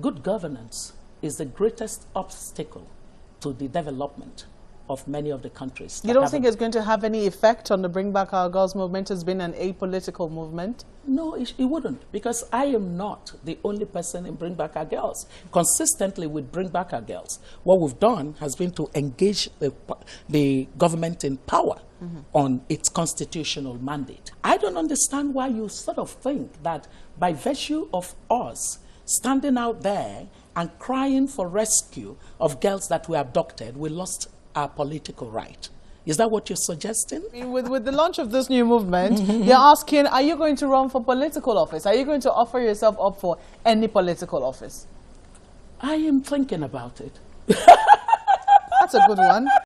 good governance is the greatest obstacle to the development of many of the countries. You don't think it's going to have any effect on the Bring Back Our Girls movement? It's been an apolitical movement. No, it, it, wouldn't, because I am not the only person in Bring Back Our Girls. Consistently with Bring Back Our Girls, what we've done has been to engage the, the government in power mm -hmm. on its constitutional mandate. I don't understand why you sort of think that by virtue of us standing out there and crying for rescue of girls that were abducted, we lost our political right. Is that what you're suggesting? I mean, with, with the launch of this new movement, mm-hmm. they're asking, are you going to run for political office? Are you going to offer yourself up for any political office? I am thinking about it. That's a good one.